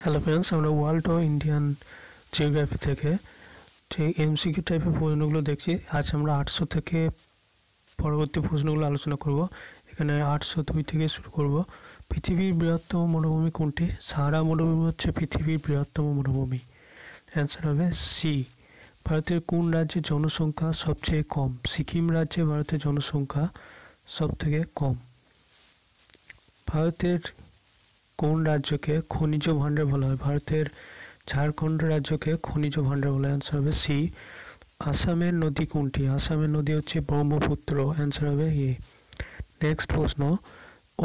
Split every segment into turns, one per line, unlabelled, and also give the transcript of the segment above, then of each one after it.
Hello friends আমরা world ও Indian geography থেকে যে এমসিকিউ টাইপের প্রশ্নগুলো দেখছি, আজ আমরা আটশো থেকে পরবর্তী প্রশ্নগুলো আলোচনা করব। এখানে আটশো দুই থেকে শুরু করব। পৃথিবীর বৃহত্তম মরুভূমি কোনটি? সাহারা মরুভূমি হচ্ছে পৃথিবীর বৃহত্তম মরুভূমি। অ্যান্সার হবে সি ভারতের কোন রাজ্যে জনসংখ্যা সবচেয়ে কম? সিকিম রাজ্যে ভারতের জনসংখ্যা সবথেকে কম। ভারতের কোন রাজ্যকে খনিজ ভাণ্ডার বলা হয়? ভারতের ঝাড়খণ্ড রাজ্যকে খনিজ ভাণ্ডার বলা হয়। অ্যান্সার হবে সি আসামের নদী কোনটি? আসামের নদী হচ্ছে ব্রহ্মপুত্র। অ্যান্সার হবে এ নেক্সট প্রশ্ন,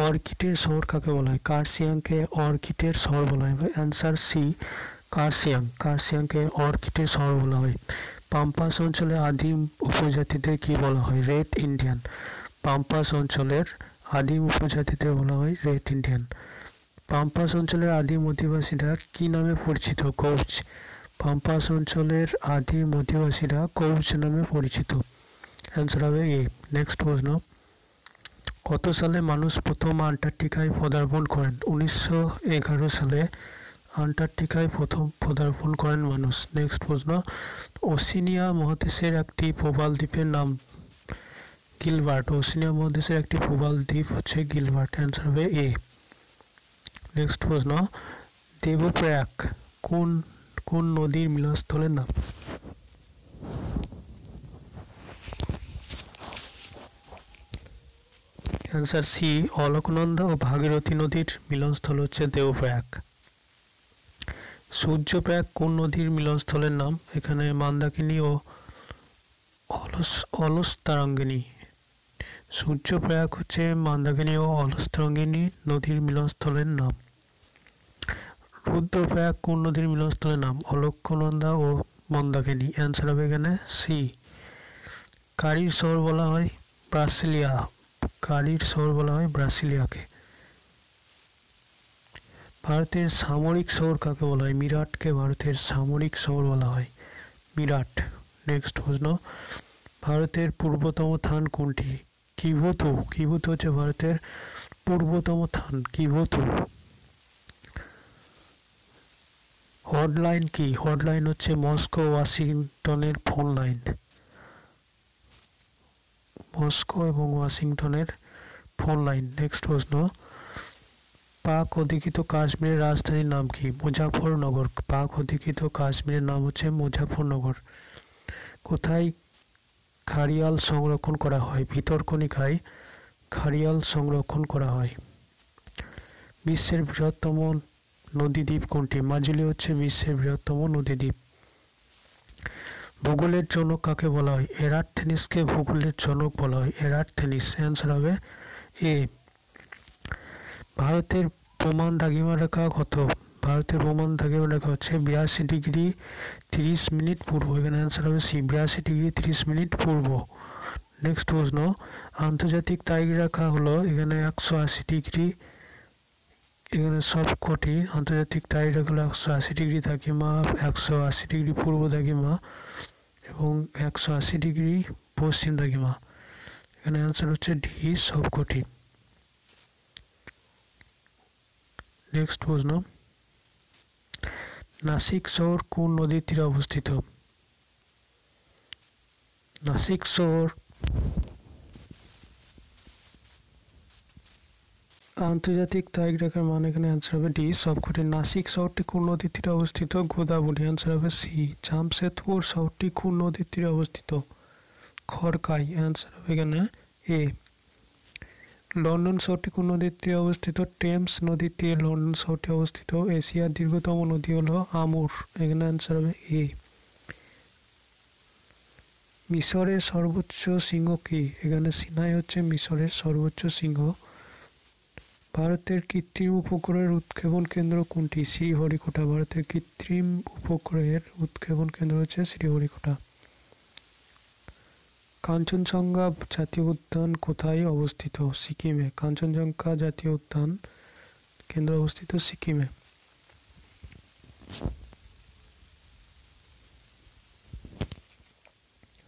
অর্কিডের শহর কাকে বলা হয়? কার্সিয়াংকে অর্কিডের শহর বলা হয়। অ্যান্সার সি কার্সিয়াং কার্সিয়াংকে অর্কিডের শহর বলা হয়। পাম্পাস অঞ্চলের আদিম উপজাতিদের কি বলা হয়? রেড ইন্ডিয়ান পাম্পাস অঞ্চলের আদিম উপজাতিদের বলা হয় রেড ইন্ডিয়ান পাম্পাস অঞ্চলের আদিম অধিবাসীরা কি নামে পরিচিত? কৌচ। পাম্পাস অঞ্চলের আদিম অধিবাসীরা কৌচ নামে পরিচিত। অ্যান্সার হবে এ নেক্সট প্রশ্ন। কত সালে মানুষ প্রথম আন্টার্কটিকায় পদার্পণ করেন? উনিশশো এগারো সালে আন্টার্কটিকায় প্রথম পদার্পণ করেন মানুষ। নেক্সট প্রশ্ন। ওসিনিয়া মহাদেশের একটি প্রবাল দ্বীপের নাম গিলবার্ট। ওসিনিয়া মহাদেশের একটি প্রবাল দ্বীপ হচ্ছে গিলবার্ট। অ্যান্সার হবে এ নেক্সট প্রশ্ন, দেবপ্রয়াগ কোন কোন নদীর মিলনস্থলের নাম? অ্যান্সার সি অলকনন্দা ও ভাগীরথী নদীর মিলনস্থল হচ্ছে দেবপ্রয়াগ। সূর্যপ্রয়াগ কোন নদীর মিলনস্থলের নাম? এখানে মান্দাকিনী ও অলস, অলস্তারাঙ্গিনী। সূর্যপ্রয়াগ হচ্ছে মান্দাকিনী ও অলস্তরঙ্গিনী নদীর মিলনস্থলের নাম। রুদ্রপ্রয়াগ কোন নদীর মিলনস্থলের নাম অলক্ষনন্দা ও মন্দাকিনী। অ্যান্সার হবে এখানে সি কারির শহর বলা হয় ব্রাসিলিয়া। কারির শহর বলা হয় ব্রাসিলিয়াকে। ভারতের সামরিক শহর কাকে বলা হয়? মিরাটকে ভারতের সামরিক শহর বলা হয়। মিরাট। নেক্সট প্রশ্ন। ভারতের পূর্বতম থান কোনটি? কিভতু। কিভতু হচ্ছে ভারতের পূর্বতম থান। কিভতু। হটলাইন কি? হটলাইন হচ্ছে মস্কো ওয়াশিংটনের ফোন লাইন মস্কো এবং ওয়াশিংটনের ফোন লাইন নেক্সট প্রশ্ন। পাক অধিকৃত কাশ্মীরের রাজধানীর নাম কি? মুজাফরনগর। পাক অধিকৃত কাশ্মীরের নাম হচ্ছে মুজাফরনগর। কোথায় ঘাড়িয়াল সংরক্ষণ করা হয়? ভিতরকণিকায় ঘাড়িয়াল সংরক্ষণ করা হয়। বিশ্বের বৃহত্তম নদীদ্বীপ কোনটি? মাজুলি হচ্ছে বিশ্বের বৃহত্তম নদীদ্বীপ। ভূগোলের জনক কাকে বলা হয়? এরার্থেনিসকে ভূগোলের জনক বলা হয়। এরার্থেনিস অ্যান্সার হবে এ ভারতের প্রমাণ দাগিমা রেখা কত? ভারতের প্রমাণ দাগিমা রেখা হচ্ছে বিরাশি ডিগ্রি তিরিশ মিনিট পূর্ব। এখানে অ্যান্সার হবে সি বিরাশি ডিগ্রি তিরিশ মিনিট পূর্ব। নেক্সট প্রশ্ন, আন্তর্জাতিক তারিখ রেখা হলো এখানে একশো আশি ডিগ্রি এখানে সব কটি আন্তর্জাতিক তারিখ রেখা হলো একশো আশি ডিগ্রি দাগিমা একশো আশি ডিগ্রি পূর্ব দাগিমা এবং একশো আশি ডিগ্রি পশ্চিম দাগিমা এখানে অ্যান্সার হচ্ছে ডি সবকটি নেক্সট প্রশ্ন। নাসিক শহর কোন নদীর তীরে অবস্থিত? নাসিক শহর আন্তর্জাতিক তারিখ রেখার মান এখানে অ্যান্সার হবে ডি সবকটি নাসিক শহরটি কোন নদীর তীরে অবস্থিত? গোদাবরী। অ্যান্সার হবে সি জামশেদপুর শহরটি কোন নদীর তীরে অবস্থিত? খড়কাই। অ্যান্সার হবে এখানে এ লন্ডন শহরটি কোন নদীর তীরে অবস্থিত? টেমস নদীর তীরে লন্ডন শহরটি অবস্থিত। এশিয়ার দীর্ঘতম নদী হলো আমুর। এখানে অ্যান্সার হবে এ মিশরের সর্বোচ্চ সিংহ কি? এখানে সিনাই হচ্ছে মিশরের সর্বোচ্চ সিংহ ভারতের কৃত্রিম উপগ্রহের উৎক্ষেপণ কেন্দ্র কোনটি? শ্রীহরিকোটা। ভারতের কৃত্রিম উপগ্রহের উৎক্ষেপণ কেন্দ্র হচ্ছে শ্রীহরিকোটা। কাঞ্চনজঙ্ঘা জাতীয় উদ্যান কোথায় অবস্থিত? সিকিমে। কাঞ্চনজঙ্ঘা জাতীয় উদ্যান কেন্দ্র অবস্থিত সিকিমে।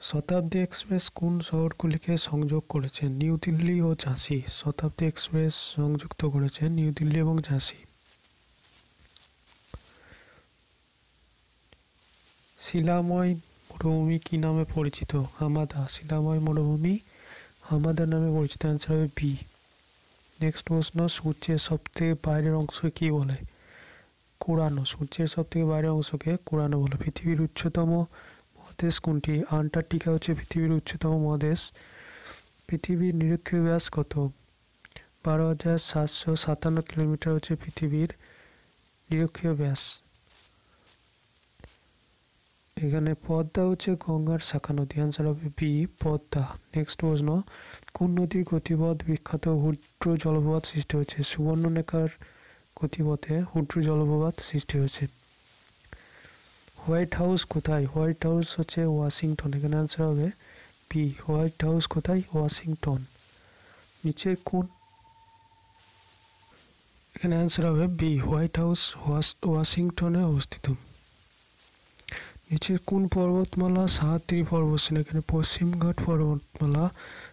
শতাব্দী এক্সপ্রেস কোন শহরগুলিকে সংযোগ করেছে? নিউ দিল্লি ও ঝাঁসি। শতাব্দী এক্সপ্রেস সংযুক্ত করেছে নিউ দিল্লি এবং ঝাঁসি। শিলাময় মরুভূমি কি নামে পরিচিত? হামাদা। শিলাময় মরুভূমি হামাদা নামে পরিচিত। অ্যান্সার হবে বি নেক্সট প্রশ্ন, সূর্যের সবথেকে বাইরের অংশ কি বলে? কোরানো। সূর্যের সবথেকে বাইরের অংশকে কোরানো বলে। পৃথিবীর উচ্চতম মহাদেশ কোনটি? আন্টার্কটিকা হচ্ছে পৃথিবীর উচ্চতম মহাদেশ। পৃথিবীর নিরক্ষীয় ব্যাস কত? বারো হাজার সাতশো সাতান্ন কিলোমিটার হচ্ছে পৃথিবীর নিরক্ষীয় ব্যাস। এখানে পদ্মা হচ্ছে গঙ্গার শাখা নদী। অ্যান্সার হবে বি পদ্মা। নেক্সট প্রশ্ন, কোন নদীর গতিপথ বিখ্যাত? হুড্র জলপ্রপাত সৃষ্টি হয়েছে। সুবর্ণরেখার গতিপথে হুড্র জলপ্রপাত সৃষ্টি হয়েছে। হোয়াইট হাউস কোথায়? হোয়াইট হাউস হচ্ছে ওয়াশিংটন। এখানে অ্যান্সার হবে বি হোয়াইট হাউস কোথায়? ওয়াশিংটন। নিচের কোন? এখানে অ্যান্সার হবে বি হোয়াইট হাউস ওয়াশিংটনে অবস্থিত। নিচের কোন পর্বতমালা? সাহাত্রী পর্বতশ্রেণী এখানে পশ্চিমঘাট পর্বতমালা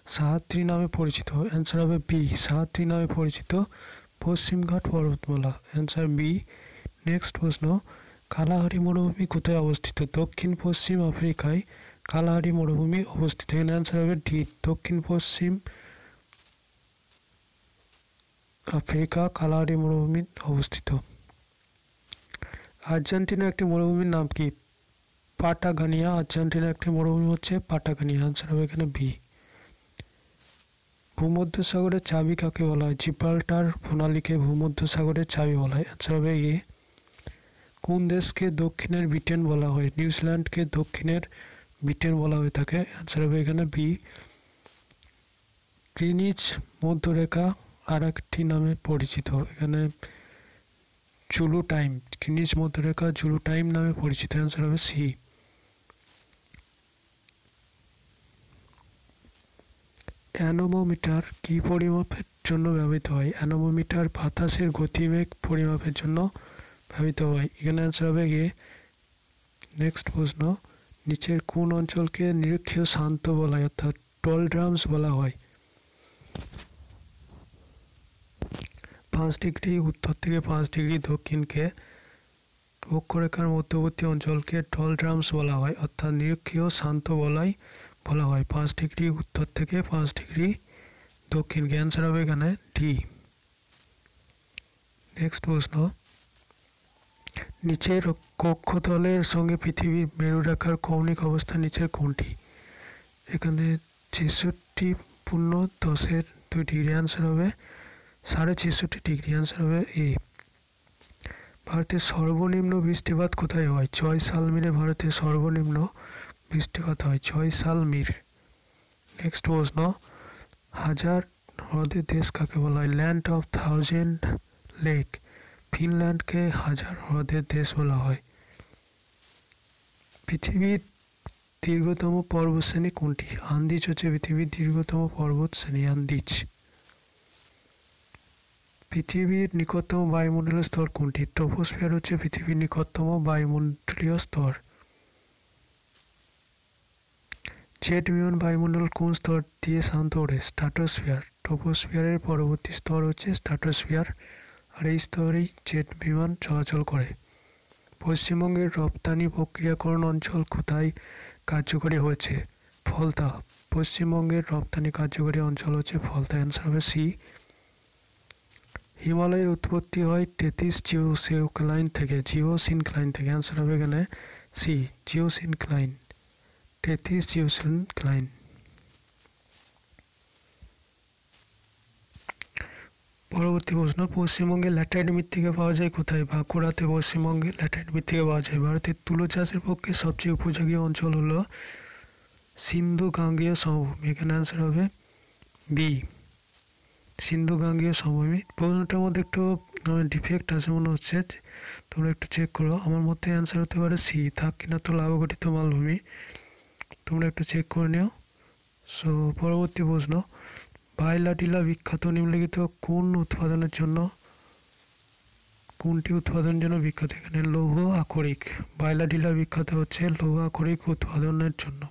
সাহাত্রী নামে পরিচিত। অ্যান্সার হবে বি সাহাত্রী নামে পরিচিত পশ্চিমঘাট পর্বতমালা। অ্যান্সার বি নেক্সট প্রশ্ন। কালাহারি মরুভূমি কোথায় অবস্থিত? দক্ষিণ, পশ্চিম আফ্রিকায় কালাহারি মরুভূমি অবস্থিত। এখানে অ্যান্সার হবে ডি দক্ষিণ, পশ্চিম আফ্রিকা কালাহারি মরুভূমি অবস্থিত। আর্জেন্টিনা একটি মরুভূমির নাম কি? পাটাগানিয়া। আর্জেন্টিনা একটি মরুভূমি হচ্ছে পাটাগানিয়া। আনসার হবে এখানে বি ভূমধ্যসাগরের চাবি কাকে বলা হয়? জিব্রাল্টার প্রণালীকে ভূমধ্যসাগরের চাবি বলা হয়। আনসার হবে এ কোন দেশকে দক্ষিণের ব্রিটেন বলা হয়, নিউজিল্যান্ডকে দক্ষিণের ব্রিটেন বলা হয়ে থাকে। অ্যান্সার হবে এখানে বি গ্রিনিচ মধ্যরেখা আর একটি নামে পরিচিত। এখানে জুলু টাইম, গ্রিনিচ মধ্যরেখা জুলু টাইম নামে পরিচিত। অ্যান্সার হবে সি অ্যানোমোমিটার কি পরিমাপের জন্য ব্যবহৃত হয়? অ্যানোমোমিটার বাতাসের গতিবেগ পরিমাপের জন্য ব্যবহৃত হয়। এখানে অ্যান্সার হবে গিয়ে নেক্সট প্রশ্ন, নিচের কোন অঞ্চলকে নিরক্ষীয় শান্ত বলা হয়, অর্থাৎ টল ড্রামস বলা হয়। পাঁচ ডিগ্রি, উত্তর থেকে পাঁচ ডিগ্রি দক্ষিণকে অক্ষরেখার মধ্যবর্তী অঞ্চলকে টল ড্রামস বলা হয়, অর্থাৎ নিরক্ষীয় শান্ত বলাই, বলা হয়। পাঁচ ডিগ্রি, উত্তর থেকে পাঁচ ডিগ্রি দক্ষিণকে। অ্যান্সার হবে এখানে ডি নেক্সট প্রশ্ন নিচের কক্ষতলের সঙ্গে পৃথিবীর মেরুরেখার কৌণিক অবস্থা নিচের কোনটি এখানে ছেষট্টি পূর্ণ দশের দুই ডিগ্রি অ্যান্সার হবে, সাড়ে ছেষট্টি ডিগ্রি অ্যান্সার হবে এ ভারতের সর্বনিম্ন বৃষ্টিপাত কোথায় হয়? ছয় সাল মিলে ভারতের সর্বনিম্ন বৃষ্টিপাত হয়, ছয় সাল মির। নেক্সট প্রশ্ন, হাজার হ্রদের দেশ কাকে বলা হয়? ল্যান্ড অফ থাউজেন্ড লেক ফিনল্যান্ডকে হাজার হ্রদের দেশ বলা হয়। পৃথিবীর দীর্ঘতম পর্বতশ্রেণী কোনটি? আন্দিজ হচ্ছে পৃথিবীর দীর্ঘতম পর্বত শ্রেণি আন্দিজ। পৃথিবীর নিকটতম বায়ুমণ্ডলীয় স্তর কোনটি? ট্রোপোস্ফিয়ার হচ্ছে পৃথিবীর নিকটতম বায়ুমণ্ডলীয় স্তর। জেট বিমান বায়ুমণ্ডল কোন স্তর দিয়ে শান্ত ওঠে? স্ট্রাটোস্ফিয়ার ট্রোপোস্ফিয়ারের পরবর্তী স্তর হচ্ছে স্ট্রাটোস্ফিয়ার আর এই স্তরেই জেট বিমান চলাচল করে। পশ্চিমবঙ্গের রপ্তানি প্রক্রিয়াকরণ অঞ্চল কোথায় কার্যকরী হয়েছে? ফলতা, পশ্চিমবঙ্গের রপ্তানি কার্যকরী অঞ্চল হচ্ছে ফলতা। অ্যান্সার হবে সি হিমালয়ের উৎপত্তি হয় তেতিস জিও সিওক্লাইন থেকে জিও সিনক্লাইন থেকে। অ্যান্সার হবে এখানে সি জিও সিনক্লাইন তেতিস পরবর্তী প্রশ্ন পশ্চিমবঙ্গে ল্যাটাইট মৃত্তিকা পাওয়া যায় কোথায়? বাঁকুড়াতে পশ্চিমবঙ্গে ল্যাটাইট মৃত্তিকা পাওয়া যায়। ভারতের তুলো চাষের পক্ষে সবচেয়ে উপযোগী অঞ্চল হলো সিন্ধু গাঙ্গীয় সমভূমি। এখানে অ্যান্সার হবে বি সিন্ধু গাঙ্গীয় সমভূমি। প্রশ্নটার মধ্যে একটু ডিফেক্ট আছে মনে হচ্ছে। তোমরা একটু চেক করো। আমার মধ্যে অ্যান্সার হতে পারে সি থাক কিনা তো লাভগঠিত মালভূমি। তোমরা একটু চেক করে নিও। সো পরবর্তী প্রশ্ন। বাইলাটিলা বিখ্যাত নিম্নলিখিত কোন উৎপাদনের জন্য, কোনটি উৎপাদনের জন্য বিখ্যাত? এখানে লৌহ আকরিক বাইলাটিলা বিখ্যাত হচ্ছে লৌহ আকরিক উৎপাদনের জন্য।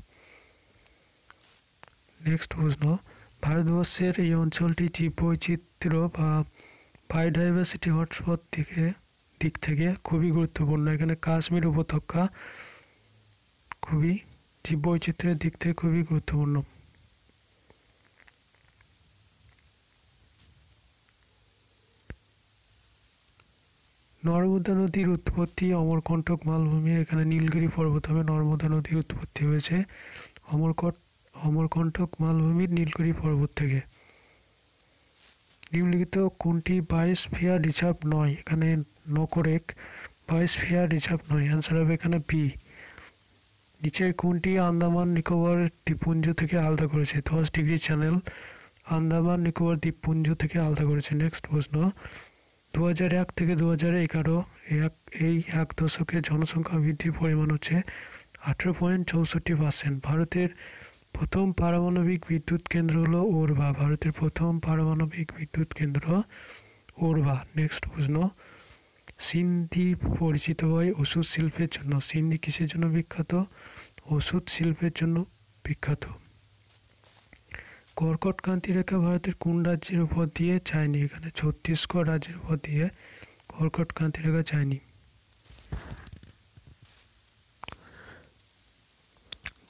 নেক্সট প্রশ্ন, ভারতবর্ষের এই অঞ্চলটি জীববৈচিত্র্য বা বায়োডাইভার্সিটি হটস্পট থেকে দিক থেকে খুবই গুরুত্বপূর্ণ। এখানে কাশ্মীর উপত্যকা খুবই জীববৈচিত্র্যের দিক থেকে খুবই গুরুত্বপূর্ণ। নর্মদা নদীর উৎপত্তি, অমরকণ্টক মালভূমি, এখানে নীলগিরি পর্বত হবে, নর্মদা নদীর উৎপত্তি হয়েছে অমরকট অমরকণ্টক মালভূমির নীলগিরি পর্বত থেকে। নিম্নলিখিত কোনটি বায়োস্ফিয়ার রিজার্ভ নয়? এখানে নকরেক, বায়োস্ফিয়ার রিজার্ভ নয়। অ্যান্সার হবে এখানে বি নিচের কোনটি আন্দামান নিকোবর দ্বীপপুঞ্জ থেকে আলাদা করেছে? দশ ডিগ্রি চ্যানেল আন্দামান নিকোবর দ্বীপপুঞ্জ থেকে আলাদা করেছে। নেক্সট প্রশ্ন। দু হাজার এক থেকে দু হাজার এগারো এক, এই এক দশকে জনসংখ্যা বৃদ্ধির পরিমাণ হচ্ছে আঠেরো পয়েন্ট চৌষট্টি পার্সেন্ট ভারতের প্রথম পারমাণবিক বিদ্যুৎ কেন্দ্র হলো ওরবা ভারতের প্রথম পারমাণবিক বিদ্যুৎ কেন্দ্র ওরবা নেক্সট প্রশ্ন। সিন্ধি পরিচিত হয় ওষুধ শিল্পের জন্য। সিন্ধি কিসের জন্য বিখ্যাত? ওষুধ শিল্পের জন্য বিখ্যাত। কর্কট ক্রান্তি রেখা ভারতের কোন রাজ্যের উপর দিয়ে যায়নি এখানে ছত্তিশগড় রাজ্যের উপর দিয়ে কর্কট ক্রান্তি রেখা যায়নি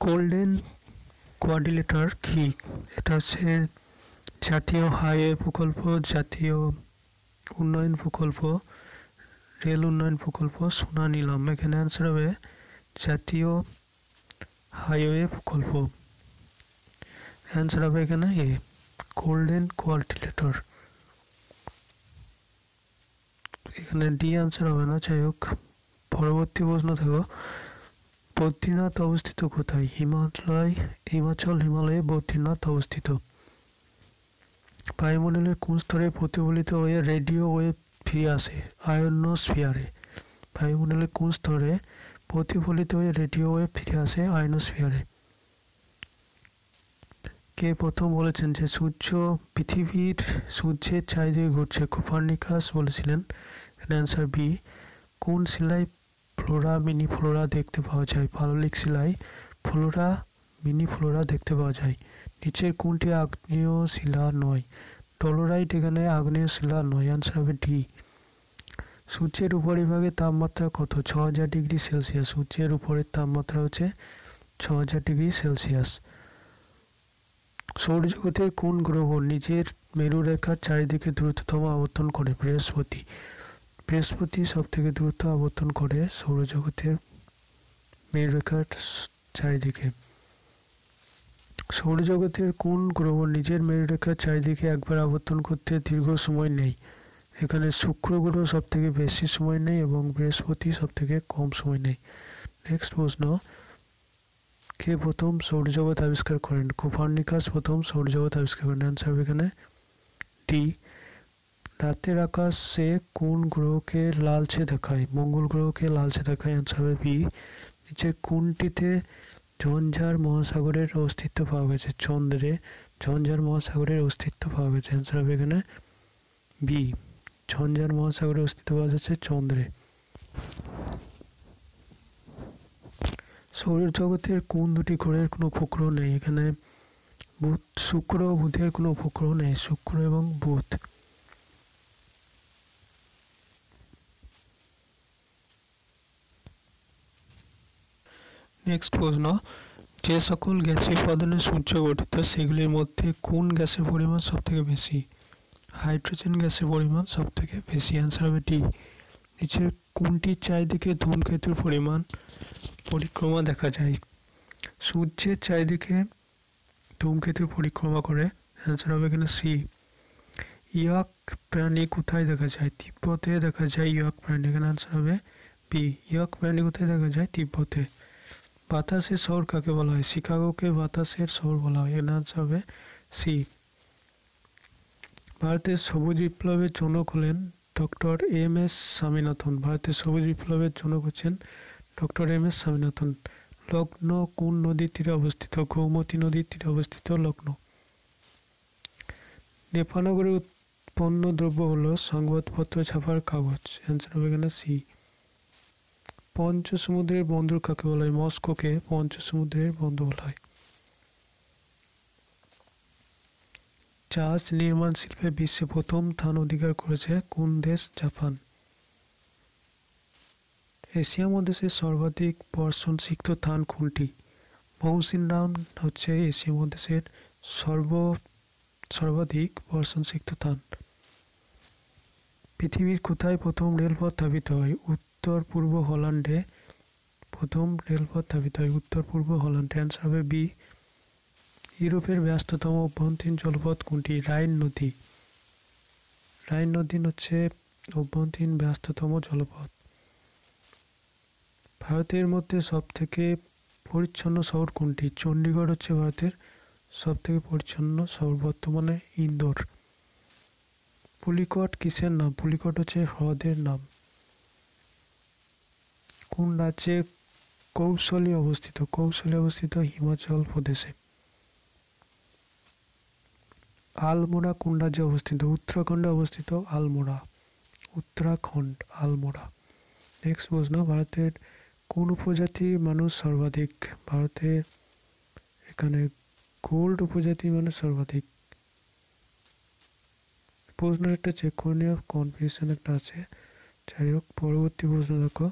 গোল্ডেন কোয়ার্ডিলেটর কি? এটা হচ্ছে জাতীয় হাইওয়ে প্রকল্প, জাতীয় উন্নয়ন প্রকল্প, রেল উন্নয়ন প্রকল্প, সোনা নিলাম। এখানে অ্যান্সার হবে জাতীয় হাইওয়ে প্রকল্প। অ্যান্সার হবে এখানে, এ গোল্ডেন কোয়ার্টিলেটর এখানে ডি অ্যান্সার হবে না, যাই হোক। পরবর্তী প্রশ্ন থাকো বদ্রীনাথ অবস্থিত কোথায়? হিমালয়, হিমাচল, হিমালয়ে বদ্রীনাথ অবস্থিত। বায়ুমণ্ডলের কোন স্তরে প্রতিফলিত হয়ে রেডিও ওয়েভ ফিরে আসে? আয়নোস্ফিয়ারে। বায়ুমণ্ডলের কোন স্তরে প্রতিফলিত হয়ে রেডিও ওয়েভ ফিরে আসে? আয়নোস্ফিয়ারে। কে প্রথম বলেছেন যে সূর্য পৃথিবীর সূর্যের চারিদিকে ঘুরছে? কোপার্নিকাস বলেছিলেন। অ্যান্সার বি কোন শিলায় ফ্লোরা মিনি ফ্লোরা দেখতে পাওয়া যায়? পাললিক শিলায় ফ্লোরা মিনি ফ্লোরা দেখতে পাওয়া যায়। নিচের কোনটি আগ্নেয় শিলা নয়? টলোরাইট এখানে আগ্নেয় শিলা নয়। অ্যান্সার হবে ডি সূর্যের উপরিভাগে তাপমাত্রা কত? ছ হাজার ডিগ্রি সেলসিয়াস। সূর্যের উপরের তাপমাত্রা হচ্ছে ছ হাজার ডিগ্রি সেলসিয়াস। সৌরজগতের কোন গ্রহ নিজের মেরুরেখার চারিদিকে দ্রুততম আবর্তন করে? বৃহস্পতি। বৃহস্পতি সব থেকে দ্রুত আবর্তন করে সৌরজগতের মেরুরেখার চারিদিকে। সৌরজগতের কোন গ্রহ নিজের মেরুরেখার চারিদিকে একবার আবর্তন করতে দীর্ঘ সময় নেই এখানে শুক্র গ্রহ সব থেকে বেশি সময় নেই এবং বৃহস্পতি সব থেকে কম সময় নেই নেক্সট প্রশ্ন কে প্রথম সৌরজগৎ আবিষ্কার করেন? কোপার্নিকাস প্রথম সৌরজগৎ আবিষ্কার করেন। অ্যান্সার এখানে ডি রাতের আকাশে কোন গ্রহকে লালচে দেখায়? মঙ্গল গ্রহকে লালচে দেখায়। অ্যান্সার হবে বি নিচের কোনটিতে ঝঞ্ঝার মহাসাগরের অস্তিত্ব পাওয়া গেছে? চন্দ্রে ঝঞ্ঝার মহাসাগরের অস্তিত্ব পাওয়া গেছে। অ্যান্সার হবে এখানে বি ঝঞ্ঝার মহাসাগরের অস্তিত্ব পাওয়া যাচ্ছে চন্দ্রে। সৌরজগতের কোন দুটি গ্রহের কোনো উপগ্রহ নেই? এখানে বুধ, শুক্র, বুধের কোনো উপগ্রহ নেই, শুক্র এবং বুধ। নেক্সট প্রশ্ন, যে সকল গ্যাসের উপাদানে সূর্য গঠিত, সেগুলির মধ্যে কোন গ্যাসের পরিমাণ সবথেকে বেশি? হাইড্রোজেন গ্যাসের পরিমাণ সবথেকে বেশি? অ্যান্সার হবে ডি নিচের কোনটির চারিদিকে ধূমকেতুর পরিমাণ? পরিক্রমা দেখা যায়। সূর্যের চারিদিকে ধূমকেতুর পরিক্রমা করে অ্যান্সার হবে এখানে সি ইয়াক প্রাণী কোথায় দেখা যায়? তিব্বতে দেখা যায় ইয়াক প্রাণী, এখানে অ্যান্সার হবে বি ইয়াক প্রাণী কোথায় দেখা যায়? তিব্বতে। বাতাসের শহর কাকে বলা হয়? শিকাগোকে বাতাসের শহর বলা হয়, এখানে আনসার হবে সি ভারতের সবুজ বিপ্লবের জনক হলেন ডক্টর এম এস স্বামীনাথন। ভারতের সবুজ বিপ্লবের জনক হচ্ছেন ডক্টর এম এস স্বামীনাথন, লগ্ন কোন নদীর তীরে অবস্থিত? গৌমতী নদীর তীরে অবস্থিত লগ্ন। নেপানগরে উৎপন্ন দ্রব্য হলো সংবাদপত্র, ছাপার কাগজ। অ্যান্সার হবে এখানে সি পঞ্চ সমুদ্রের বন্দর কাকে বলা হয়? মস্কোকে পঞ্চ সমুদ্রের বন্দর বলা হয়। জাহাজ নির্মাণ শিল্পে বিশ্বে প্রথম স্থান অধিকার করেছে কোন দেশ? জাপান। এশিয়া মহাদেশের সর্বাধিক বর্ষণ সিক্ত স্থান কোনটি? মৌসিন রাউন হচ্ছে এশিয়া মহাদেশের সর্ব, সর্বাধিক বর্ষণ সিক্ত স্থান পৃথিবীর কোথায় প্রথম রেলপথ স্থাপিত হয়? উত্তর, পূর্ব হল্যান্ডে প্রথম রেলপথ স্থাপিত হয়। উত্তর, পূর্ব হল্যান্ডে। অ্যান্সার হবে বি ইউরোপের ব্যস্ততম অভ্যন্তরীণ জলপথ কোনটি? রাইন নদী। রাইন নদী হচ্ছে অভ্যন্তরীণ ব্যস্ততম জলপথ। ভারতের মধ্যে সব থেকে পরিচ্ছন্ন শহর কোনটি? চণ্ডীগড় হচ্ছে ভারতের সব থেকে পরিচ্ছন্ন শহর, বর্তমানে ইন্দোর। পুলিকট কিসের নাম? পুলিকট হচ্ছে হ্রদের নাম। কোন রাজ্যে কৌশলী অবস্থিত? কৌশলী অবস্থিত হিমাচল প্রদেশে। আলমোড়া কোন রাজ্যে অবস্থিত? উত্তরাখণ্ডে অবস্থিত আলমোড়া। উত্তরাখণ্ড আলমোড়া। নেক্সট প্রশ্ন, ভারতের কোন উপজাতির মানুষ সর্বাধিক? ভারতে এখানে গোল্ড উপজাতির মানুষ সর্বাধিক। প্রশ্নের একটা চেক করে নেওয়া কনফিউশন একটা আছে। যাই হোক পরবর্তী প্রশ্ন দেখো।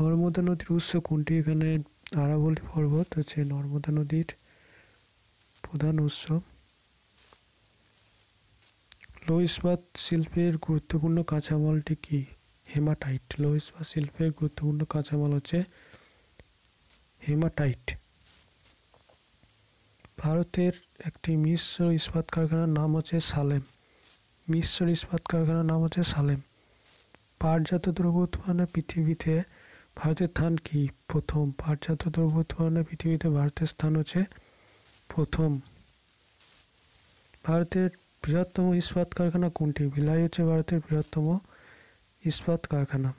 নর্মদা নদীর উৎস কোনটি? এখানে আরাবলী পর্বত আছে, নর্মদা নদীর প্রধান উৎস। লো ইস্পাত শিল্পের গুরুত্বপূর্ণ কাঁচামালটি কি? হেমাটাইট লো ইস্পাত শিল্পের গুরুত্বপূর্ণ কাঁচামাল হচ্ছে হেমাটাইট। ভারতের একটি মিশ্র ইস্পাত কারখানার নাম হচ্ছে সালেম। মিশ্র ইস্পাত কারখানার নাম হচ্ছে সালেম। পাটজাত দ্রব্য উৎপাদনে পৃথিবীতে ভারতের স্থান কি? প্রথম পাটজাত দ্রব্য উৎপাদনে পৃথিবীতে ভারতের স্থান হচ্ছে প্রথম। ভারতের বৃহত্তম ইস্পাত কারখানা কোনটি? ভিলাই হচ্ছে ভারতের বৃহত্তম ইস্পাত কারখানা